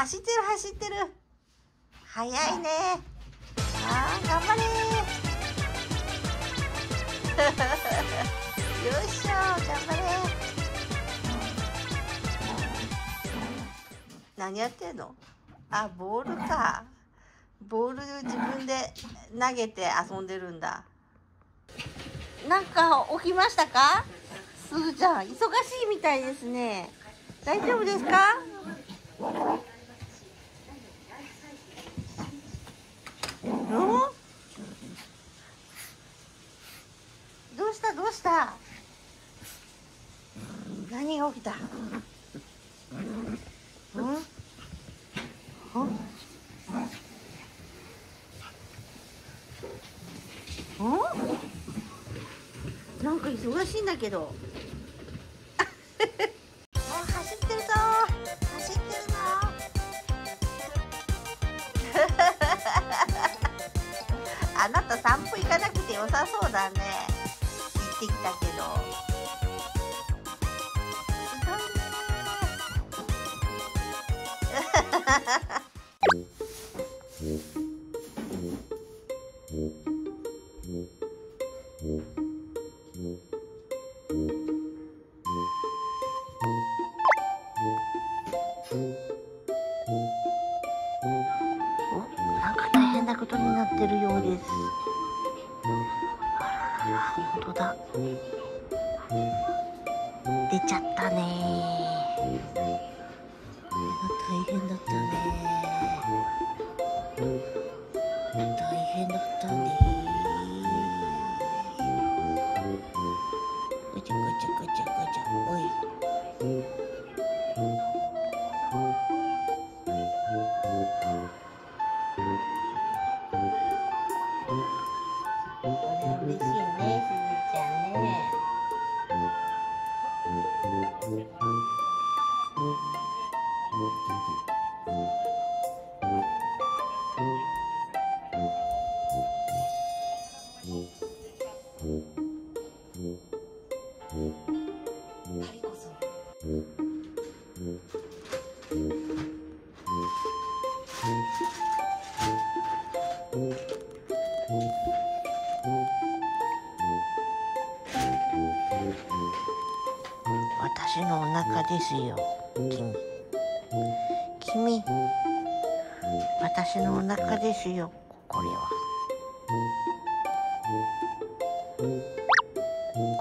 走ってる走ってる。早いね。あー頑張れ。よいしょ頑張れ。何やってんの？あボールか。ボール自分で投げて遊んでるんだ。なんか起きましたか？すずちゃん忙しいみたいですね。大丈夫ですかうんどうした。何が起きた？うん？うん？うんなんか忙しいんだけど。走ってるぞ。走ってるぞ。あなた散歩行かなくて良さそうだね。ってきたけど。すごいおなんか大変なことになってるようです。本当だ。出ちゃったね。これが大変だったね。大変だったね。ぐちゃぐちゃぐちゃぐちゃ。おい。はい私のお腹ですよ。君君私のお腹ですよこれは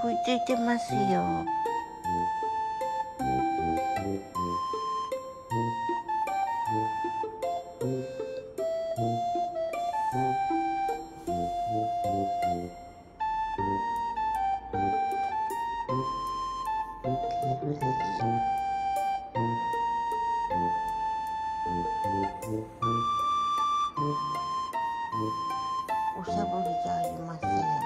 食いついてますよおしゃぶりじゃありません